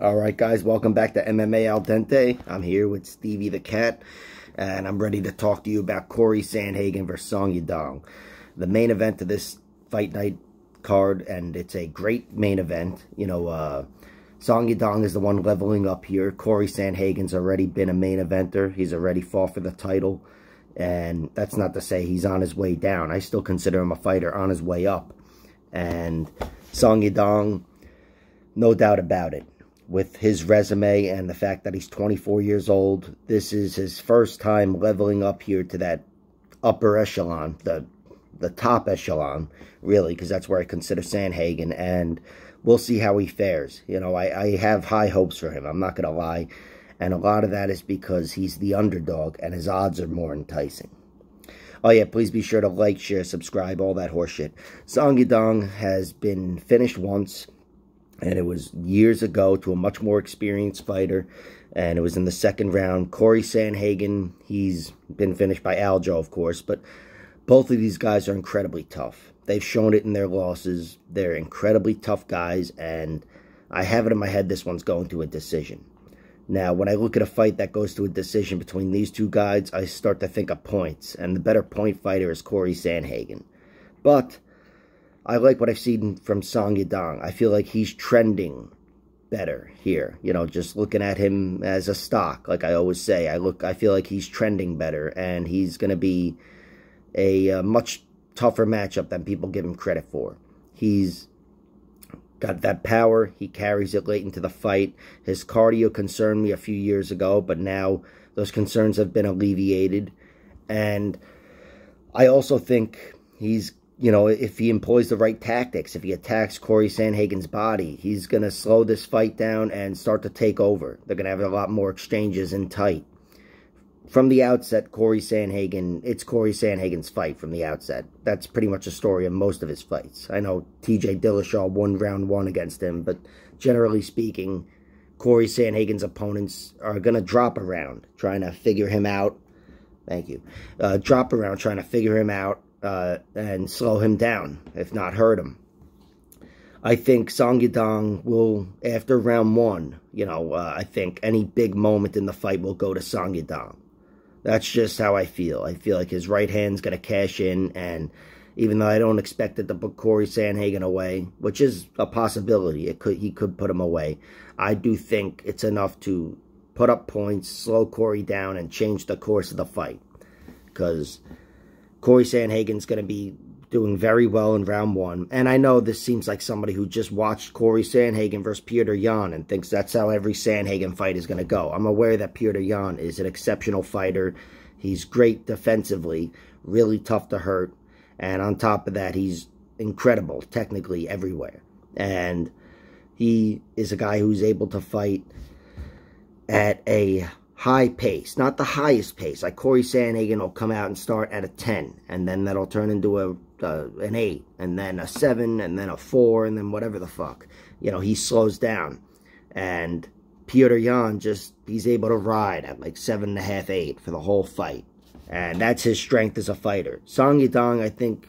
All right, guys, welcome back to MMA Al Dente. I'm here with Stevie the Cat, and I'm ready to talk to you about Cory Sandhagen versus Song Yadong. The main event of this fight night card, and it's a great main event. You know, uh, Song Yadong is the one leveling up here. Cory Sandhagen's already been a main eventer. He's already fought for the title, and that's not to say he's on his way down. I still consider him a fighter on his way up. And Song Yadong, no doubt about it with his resume and the fact that he's 24 years old. This is his first time leveling up here to that upper echelon, the the top echelon, really, because that's where I consider Sandhagen, and we'll see how he fares. You know, I, I have high hopes for him, I'm not going to lie, and a lot of that is because he's the underdog, and his odds are more enticing. Oh yeah, please be sure to like, share, subscribe, all that horseshit. Song Yadong has been finished once, and it was years ago to a much more experienced fighter, and it was in the second round. Cory Sandhagen, he's been finished by Aljo, of course, but both of these guys are incredibly tough. They've shown it in their losses. They're incredibly tough guys, and I have it in my head this one's going to a decision. Now, when I look at a fight that goes to a decision between these two guys, I start to think of points, and the better point fighter is Cory Sandhagen. But I like what I've seen from Song Yadong. I feel like he's trending better here. You know, just looking at him as a stock, like I always say, I look, I feel like he's trending better, and he's going to be a, a much tougher matchup than people give him credit for. He's got that power. He carries it late into the fight. His cardio concerned me a few years ago, but now those concerns have been alleviated. And I also think he's you know, if he employs the right tactics, if he attacks Cory Sandhagen's body, he's going to slow this fight down and start to take over. They're going to have a lot more exchanges in tight. From the outset, Cory Sandhagen, it's Cory Sandhagen's fight from the outset. That's pretty much the story of most of his fights. I know TJ Dillashaw won round one against him, but generally speaking, Cory Sandhagen's opponents are going to drop around, trying to figure him out. Thank you. Uh, drop around, trying to figure him out uh, and slow him down, if not hurt him. I think Song Yadong will, after round one, you know, uh, I think any big moment in the fight will go to Song Yadong. That's just how I feel. I feel like his right hand's going to cash in, and even though I don't expect it to put Cory Sandhagen away, which is a possibility, it could he could put him away, I do think it's enough to put up points, slow Cory down, and change the course of the fight. Because Cory Sandhagen's going to be doing very well in round one. And I know this seems like somebody who just watched Cory Sandhagen versus Peter Yan and thinks that's how every Sandhagen fight is going to go. I'm aware that Peter Yan is an exceptional fighter. He's great defensively, really tough to hurt. And on top of that, he's incredible technically everywhere. And he is a guy who's able to fight at a high pace, not the highest pace. Like Cory Sandhagen will come out and start at a 10, and then that'll turn into a uh, an 8, and then a 7, and then a 4, and then whatever the fuck. You know, he slows down. And Piotr Yan just, he's able to ride at like 7.5, 8 for the whole fight. And that's his strength as a fighter. Song Yadong, I think,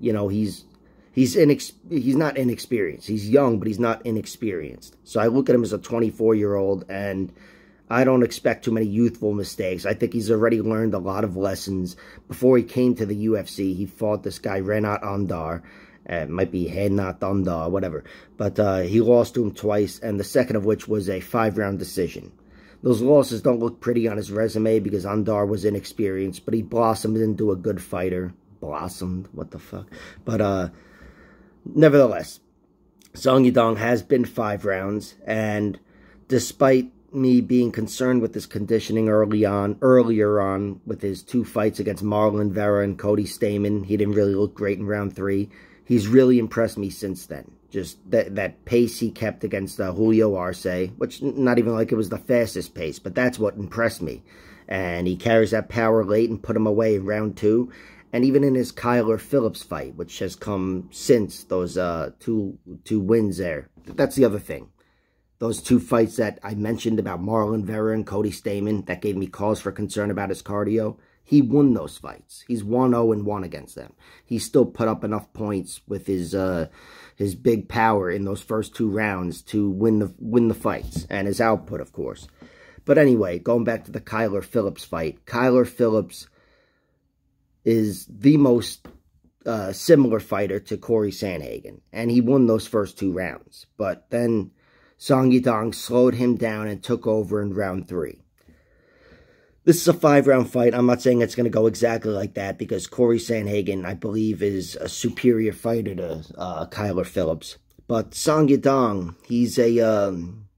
you know, he's he's inex he's not inexperienced. He's young, but he's not inexperienced. So I look at him as a 24-year-old, and I don't expect too many youthful mistakes. I think he's already learned a lot of lessons. Before he came to the UFC, he fought this guy, Renat Andar. Uh, it might be Henat Andar, whatever. But uh, he lost to him twice, and the second of which was a five-round decision. Those losses don't look pretty on his resume because Andar was inexperienced, but he blossomed into a good fighter. Blossomed? What the fuck? But, uh, nevertheless, Song Yadong has been five rounds, and despite me being concerned with his conditioning early on, earlier on, with his two fights against Marlon Vera and Cody Stamann. He didn't really look great in round three. He's really impressed me since then. Just that that pace he kept against uh, Julio Arce, which not even like it was the fastest pace, but that's what impressed me. And he carries that power late and put him away in round two. And even in his Kyler Phillips fight, which has come since those uh, two two wins there. That's the other thing those two fights that I mentioned about Marlon Vera and Cody Stamann that gave me cause for concern about his cardio, he won those fights. He's 1-0 and 1 against them. He still put up enough points with his uh, his big power in those first two rounds to win the win the fights and his output, of course. But anyway, going back to the Kyler Phillips fight, Kyler Phillips is the most uh, similar fighter to Cory Sandhagen, and he won those first two rounds. But then Song Yadong slowed him down and took over in round three. This is a five-round fight. I'm not saying it's going to go exactly like that because Cory Sandhagen, I believe, is a superior fighter to uh, Kyler Phillips. But Song Yadong, he's a um,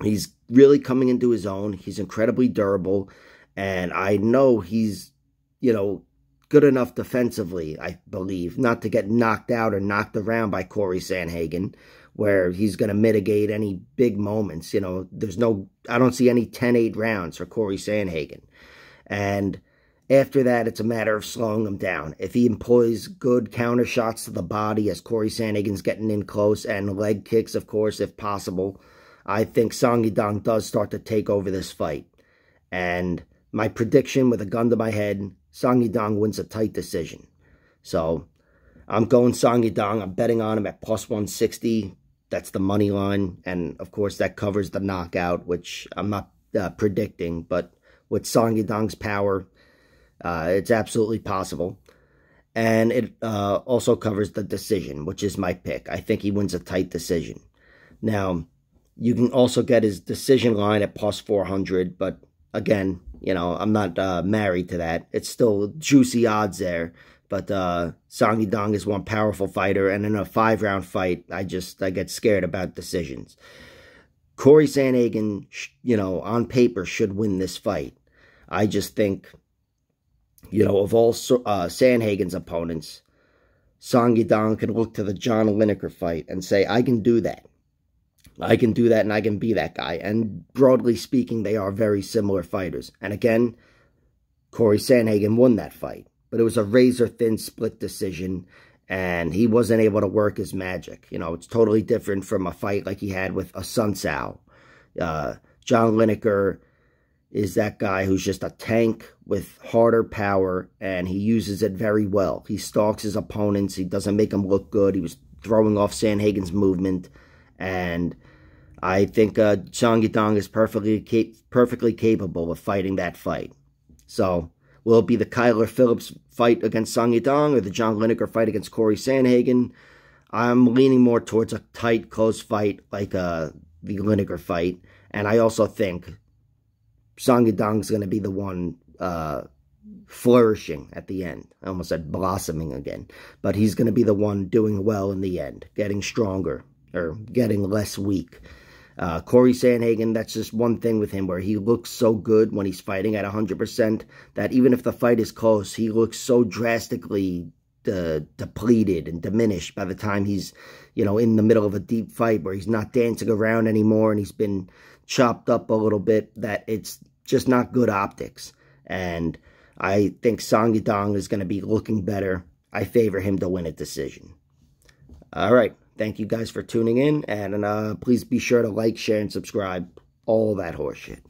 he's really coming into his own. He's incredibly durable, and I know he's you know good enough defensively. I believe not to get knocked out or knocked around by Cory Sandhagen, where he's going to mitigate any big moments. You know, there's no, I don't see any 10-8 rounds for Cory Sandhagen. And after that, it's a matter of slowing him down. If he employs good counter shots to the body as Cory Sandhagen's getting in close and leg kicks, of course, if possible, I think Song Yadong does start to take over this fight. And my prediction with a gun to my head, Song Yadong wins a tight decision. So I'm going Song Yadong. I'm betting on him at plus 160. That's the money line. And, of course, that covers the knockout, which I'm not uh, predicting. But with Song Yadong's power, uh, it's absolutely possible. And it uh, also covers the decision, which is my pick. I think he wins a tight decision. Now, you can also get his decision line at plus 400. But, again, you know, I'm not uh, married to that. It's still juicy odds there. But uh, Song Yadong is one powerful fighter, and in a five-round fight, I just I get scared about decisions. Cory Sandhagen, you know, on paper should win this fight. I just think, you know, of all uh, Sandhagen's opponents, Song Yadong could look to the John Lineker fight and say, I can do that. I can do that and I can be that guy. And broadly speaking, they are very similar fighters. And again, Cory Sandhagen won that fight but it was a razor-thin split decision, and he wasn't able to work his magic. You know, it's totally different from a fight like he had with Assunção. Uh, John Lineker is that guy who's just a tank with harder power, and he uses it very well. He stalks his opponents. He doesn't make them look good. He was throwing off Sandhagen's movement, and I think uh, Yadong is perfectly cap perfectly capable of fighting that fight. So Will it be the Kyler Phillips fight against Song Yadong or the John Lineker fight against Cory Sandhagen? I'm leaning more towards a tight, close fight like uh, the Lineker fight. And I also think Song Yadong is going to be the one uh, flourishing at the end. I almost said blossoming again. But he's going to be the one doing well in the end, getting stronger or getting less weak. Uh, Cory Sandhagen, that's just one thing with him where he looks so good when he's fighting at 100% that even if the fight is close, he looks so drastically uh, depleted and diminished by the time he's, you know, in the middle of a deep fight where he's not dancing around anymore and he's been chopped up a little bit that it's just not good optics. And I think Song Yadong is going to be looking better. I favor him to win a decision. All right. Thank you guys for tuning in, and uh, please be sure to like, share, and subscribe. All that horseshit.